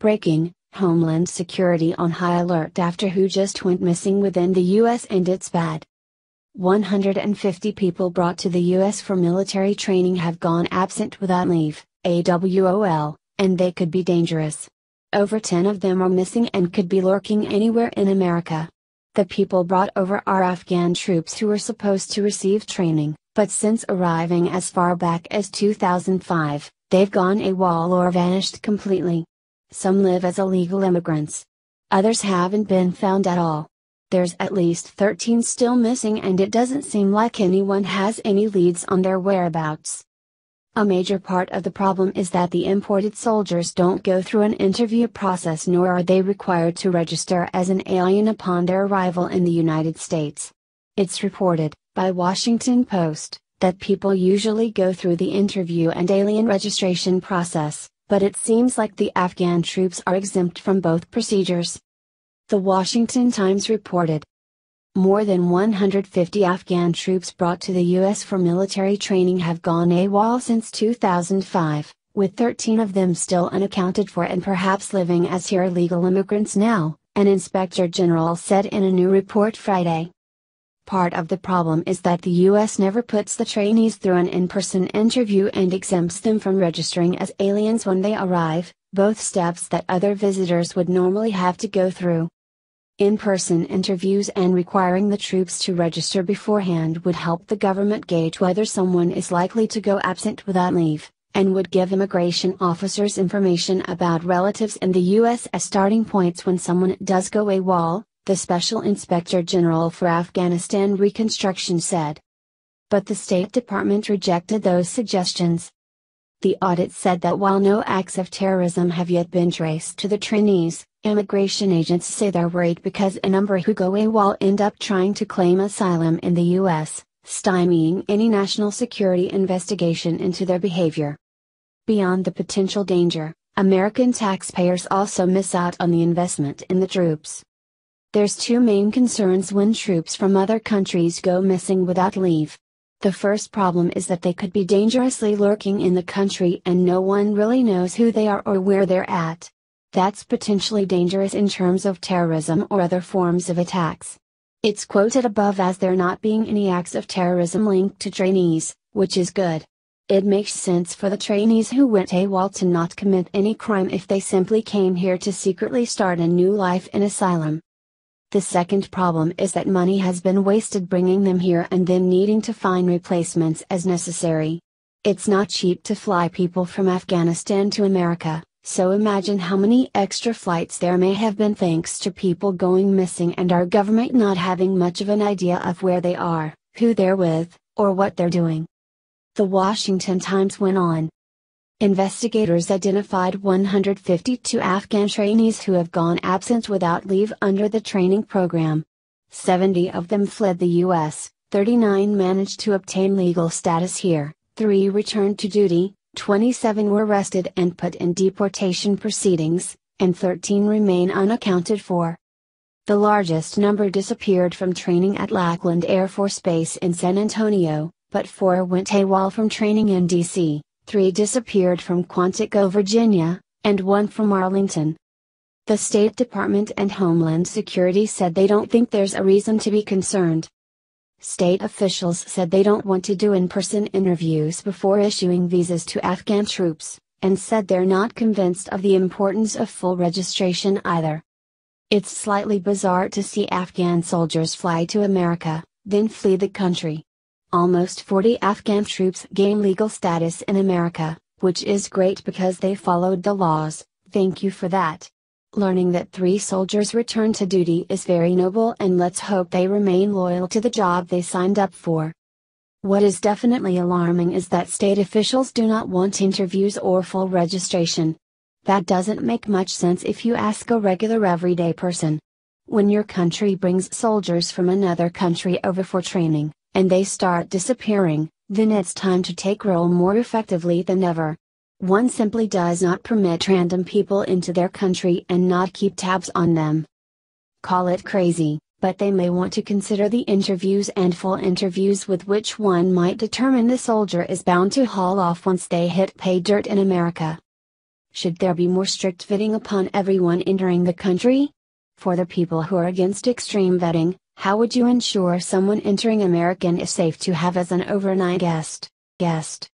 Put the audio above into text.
Breaking Homeland Security on high alert after who just went missing within the U.S. and it's bad. 150 people brought to the U.S. for military training have gone absent without leave, AWOL, and they could be dangerous. Over 10 of them are missing and could be lurking anywhere in America. The people brought over are Afghan troops who were supposed to receive training, but since arriving as far back as 2005, they've gone AWOL or vanished completely. Some live as illegal immigrants. Others haven't been found at all. There's at least 13 still missing and it doesn't seem like anyone has any leads on their whereabouts. A major part of the problem is that the imported soldiers don't go through an interview process nor are they required to register as an alien upon their arrival in the United States. It's reported, by Washington Post, that people usually go through the interview and alien registration process, but it seems like the Afghan troops are exempt from both procedures. The Washington Times reported. More than 150 Afghan troops brought to the U.S. for military training have gone AWOL since 2005, with 13 of them still unaccounted for and perhaps living as here legal immigrants now, an inspector general said in a new report Friday. Part of the problem is that the US never puts the trainees through an in person interview and exempts them from registering as aliens when they arrive, both steps that other visitors would normally have to go through. In person interviews and requiring the troops to register beforehand would help the government gauge whether someone is likely to go absent without leave, and would give immigration officers information about relatives in the U.S. as starting points when someone does go AWOL, the Special Inspector General for Afghanistan Reconstruction said. But the State Department rejected those suggestions. The audit said that while no acts of terrorism have yet been traced to the trainees, immigration agents say they're worried because a number who go AWOL end up trying to claim asylum in the U.S., stymieing any national security investigation into their behavior. Beyond the potential danger, American taxpayers also miss out on the investment in the troops. There's two main concerns when troops from other countries go missing without leave. The first problem is that they could be dangerously lurking in the country and no one really knows who they are or where they're at. That's potentially dangerous in terms of terrorism or other forms of attacks. It's quoted above as there not being any acts of terrorism linked to trainees, which is good. It makes sense for the trainees who went AWOL to not commit any crime if they simply came here to secretly start a new life in asylum. The second problem is that money has been wasted bringing them here and then needing to find replacements as necessary. It's not cheap to fly people from Afghanistan to America, so imagine how many extra flights there may have been thanks to people going missing and our government not having much of an idea of where they are, who they're with, or what they're doing. The Washington Times went on, Investigators identified 152 Afghan trainees who have gone absent without leave under the training program. 70 of them fled the U.S., 39 managed to obtain legal status here, 3 returned to duty, 27 were arrested and put in deportation proceedings, and 13 remain unaccounted for. The largest number disappeared from training at Lackland Air Force Base in San Antonio, but 4 went AWOL from training in D.C three disappeared from Quantico, Virginia, and one from Arlington. The State Department and Homeland Security said they don't think there's a reason to be concerned. State officials said they don't want to do in person interviews before issuing visas to Afghan troops, and said they're not convinced of the importance of full registration either. It's slightly bizarre to see Afghan soldiers fly to America, then flee the country. Almost 40 Afghan troops gain legal status in America, which is great because they followed the laws, thank you for that. Learning that three soldiers return to duty is very noble and let's hope they remain loyal to the job they signed up for. What is definitely alarming is that state officials do not want interviews or full registration. That doesn't make much sense if you ask a regular everyday person. When your country brings soldiers from another country over for training, and they start disappearing, then it's time to take roll more effectively than ever. One simply does not permit random people into their country and not keep tabs on them. Call it crazy, but they may want to consider the interviews and full interviews with which one might determine the soldier is bound to haul off once they hit pay dirt in America. Should there be more strict vetting upon everyone entering the country? For the people who are against extreme vetting, how would you ensure someone entering American is safe to have as an overnight guest? Guest.